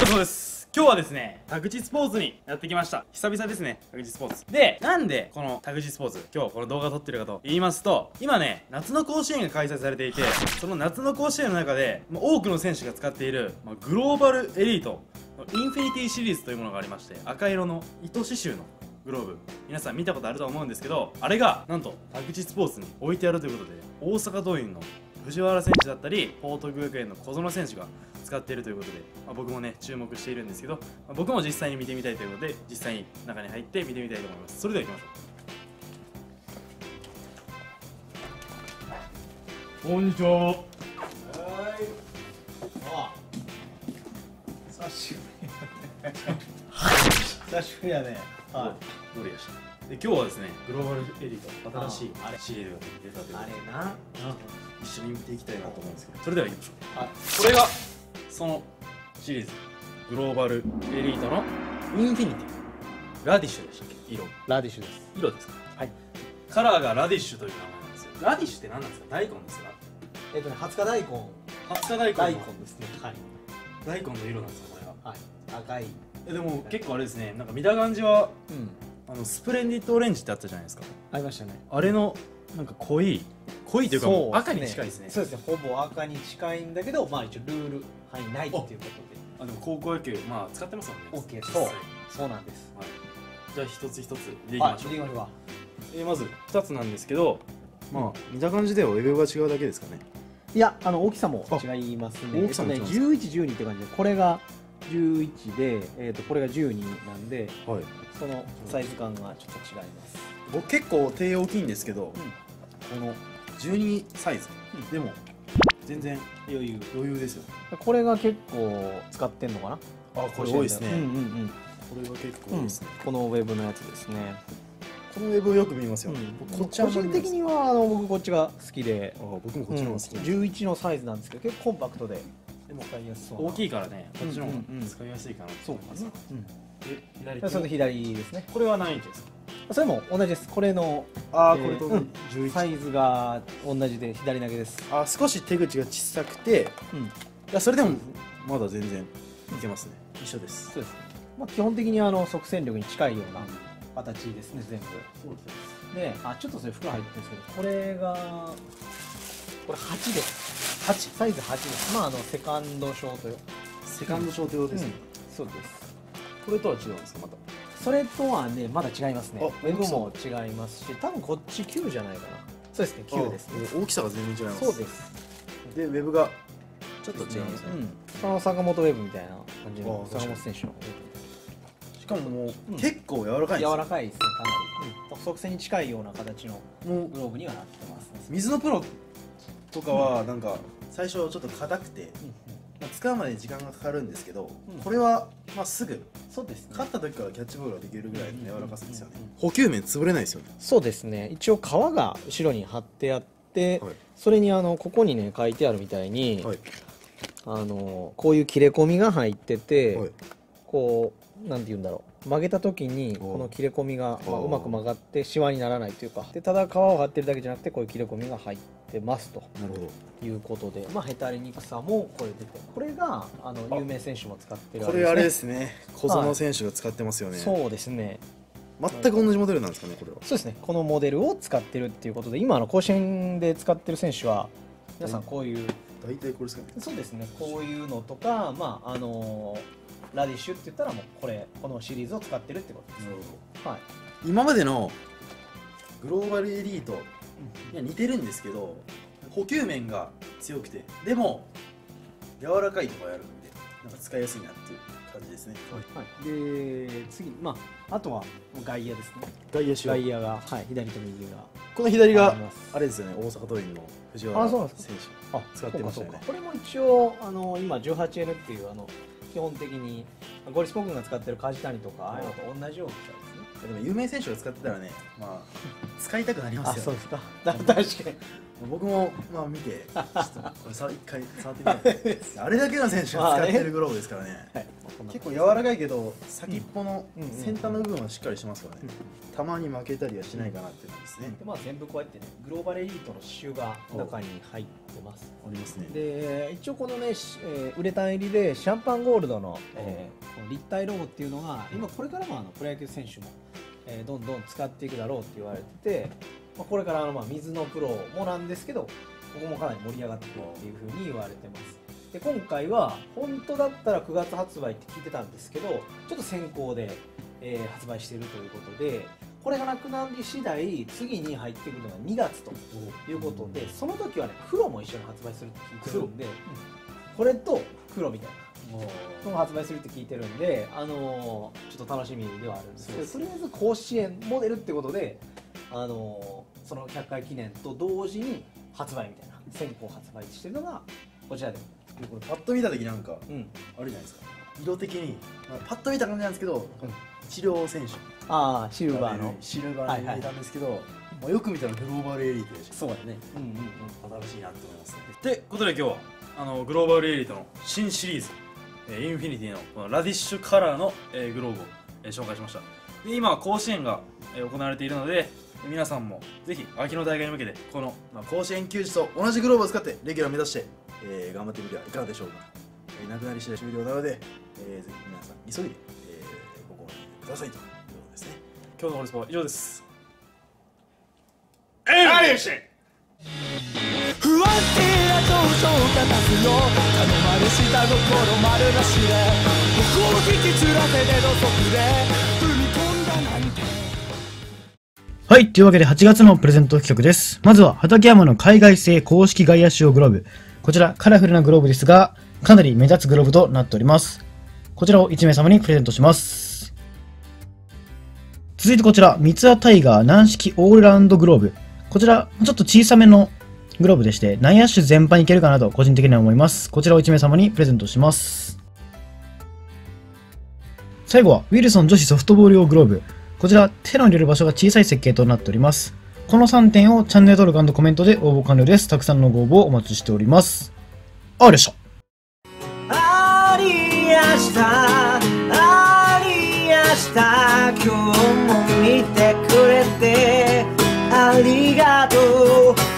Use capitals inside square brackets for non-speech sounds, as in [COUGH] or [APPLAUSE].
丸そうです。今日はですね田口スポーツにやってきました。久々ですね田口スポーツ。でなんでこの田口スポーツ今日この動画撮ってるかと言いますと今ね夏の甲子園が開催されていてその夏の甲子園の中でま多くの選手が使っている、まグローバルエリートインフィニティシリーズというものがありまして赤色の糸刺繍のグローブ。皆さん見たことあると思うんですけどあれがなんと田口スポーツに置いてあるということで大阪桐蔭の藤原選手だったり報徳学園の小園選手が使っているということで、まあ、僕もね注目しているんですけど、まあ僕も実際に見てみたいということで実際に中に入って見てみたいと思いますそれでは行きましょうこんにちははい。あ。久しぶり。久しぶりやね。はどれやした？で今日はですねグローバルエリート新しいああれシリーズが出たということであれな。一緒に見ていきたいなと思うんですけどそれでは行きましょうはい。これがそのシリーズグローバルエリートのインフィニティラディッシュでしたっけ？色ラディッシュです。色ですか？はい。カラーがラディッシュという名前なんですよラディッシュって何なんですか？大根ですか？えっとね、20日大根。二十日大根の大根ですね。はい。大根の色なんですかこれがはい。赤い。えでも結構あれですねなんか見た感じはうん。あのスプレンディッドオレンジってあったじゃないですかありましたね。あれのなんか濃い濃いというかもう赤に近いですねそうですね。ほぼ赤に近いんだけど、まあ一応ルール範囲内っていうことで。あでも高校野球まあ使ってますもんね OK そうそうなんです。はい、じゃあ一つ一つ見ていきはい。ましょう、見ていきましょうか。えーまず2つなんですけどまあ見た感じではウェブが違うだけですかねいや、あの大きさも違いますね。大きさも違えっとね、うんです11、12って感じで、これが11で、えっとこれが12なんで、はいそのサイズ感がちょっと違います。僕結構手大きいんですけど、うんこの12サイズ、うんでも全然余裕。余裕ですよ。これが結構使ってんのかな？あこれ多いですね、うんうんうん。これが結構多いですね、このウェブのやつですね、このウェブよく見ますよ、うん。僕こっちは個人的にはあの僕こっちが好きで、あ僕もこっちの方が好き。なんです、11のサイズなんですけど結構コンパクトででも使いやすそうな。大きいからねこっちの方うんうんうん。が使いやすいかなと思います、うん。で左でそれで左ですね。これは何インチですか？それも同じです。これのあーこれと11サイズが同じで左投げです、あ少し手口が小さくてうん、いやそれでもまだ全然いけますね。一緒です。そうですね、まあ、基本的にあの即戦力に近いような形ですね全部。そうです。であちょっとそれ袋入ってるんですけどこれがこれ8です8サイズ8です。まああのセカンドショートよセカンドショート用ですね、そうです。これとは違うんですかまたそれとはねまだ違いますね。あウェブも違いますし多分こっち9じゃないかな。そうですね9ですね。あ大きさが全然違います。そうです。でウェブがちょっと違うんですね。うん。その坂本ウェブみたいな感じのあ坂本選手のしかももう、うん。結構柔らかいんです柔らかいですねかなり、うん、即戦に近いような形のグローブにはなってます。ね水のプロとかはなんか最初ちょっと硬くて、うん使うまでに時間がかかるんですけど、うん。これはまあすぐそうですね。勝った時からキャッチボールができるぐらいの柔らかさですよね。補給面潰れないですよね。そうですね。一応皮が後ろに貼ってあって、はい。それにあのここにね書いてあるみたいに、はい。あのこういう切れ込みが入ってて、はい。こうなんて言うんだろう。曲げた時におこの切れ込みが、まあ、おう。まく曲がってシワにならないというか。でただ皮を張ってるだけじゃなくてこういう切れ込みが入ってますと。なるほど。いうことで、まあ、へたりにくさもこれ出てこれがあのあ。有名選手も使ってるこれあれでですね。小園選手が使ってますよね、そうですね。全く同じモデルなんですかねこれは。そうですね。このモデルを使ってるっていうことで今あの甲子園で使ってる選手は皆さんこういう大体これですかね。そうですね。こういうのとかまああのラディッシュって言ったらもうこれこのシリーズを使ってるってことです。なるほはい。ど今までのグローバルエリートいや似てるんですけど補給面が強くてでも柔らかいところやるんでなんか使いやすいなっていう感じですね、はい、で次まああとは外野ですね。外野手外野が、はい、左と右が。この左があれですよね大阪桐蔭の藤原選あ使ってましたよね。これも一応あの今 18N っていうあの基本的に。ゴリスポ君が使ってる梶谷とか。ああいうのと同じようなですね。手でも有名選手が使ってたらねまあ使いたくなりますよ。ねですか。だ [LAUGHS] 確かに。僕もまあ見てちょっとこれさ一回触ってみたい [LAUGHS] あれだけの選手が使ってるグローブですからね。はい結構柔らかいけど先っぽの先端の部分はしっかりしてますからねたまに負けたりはしないかなっていう感じですね。でまあ全部こうやってねグローバルエリートの刺繍が中に入ってます。ありますね。で一応このね、しえーウレタン入りでシャンパンゴールドの,、えーこの立体ロゴっていうのが今これからもあのプロ野球選手も、えーどんどん使っていくだろうって言われてて、まあ、これからあのまあ水のプロもなんですけどここもかなり盛り上がってくるっていうふうに言われてますで今回は本当だったら9月発売って聞いてたんですけどちょっと先行で、えー発売しているということでこれがなくなり次第次に入ってくるのが2月ということでその時はね黒も一緒に発売するって聞いてるんでこれと黒みたいな。のが発売するって聞いてるんで、あのーちょっと楽しみではあるんです。けどとりあえず甲子園モデルってことで、あのーその100回記念と同時に発売みたいな先行発売してるのがこちらで、でこれパッと見た時なんかうん、あるじゃないですか。色的に、まあ、パッと見た感じなんですけど、治療選手。ああシルバーの。シルバーに入れたんですけど、まあ、よく見たらグローバルエリートでしたそうやね。うんうんうん。新しいなって思いますね。ってことで今日はあのグローバルエリートの新シリーズ、えーインフィニティのこのラディッシュカラーの、えーグローブを、えー紹介しました。で今は甲子園が、えー行われているのでえー皆さんもぜひ秋の大会に向けてこのまあ、甲子園球児と同じグローブを使ってレギュラーを目指して、えー頑張ってみてはいかがでしょうか、えー、なくなり次第終了なので、えーぜひ皆さん急いで、えーご購入くださいということですね。今日のオールスポは以上です。えー、ありました不安定な表情が立つよ頼まれした心丸なしで僕を引きつらせての速で踏み込んだなんてはい。というわけで8月のプレゼント企画です。まずは畠山の海外製公式外野手用グローブ。こちらカラフルなグローブですが、かなり目立つグローブとなっております。こちらを1名様にプレゼントします。続いてこちら、三ツ矢タイガー軟式オールラウンドグローブ。こちら、ちょっと小さめのグローブでして、内野手全般いけるかなと個人的には思います。こちらを1名様にプレゼントします。最後は、ウィルソン女子ソフトボール用グローブ。こちら、手の入れる場所が小さい設計となっております。この3点をチャンネル登録コメントで応募完了です。たくさんのご応募をお待ちしております。あでした。ありした、り、今日も見てくれてありがとう。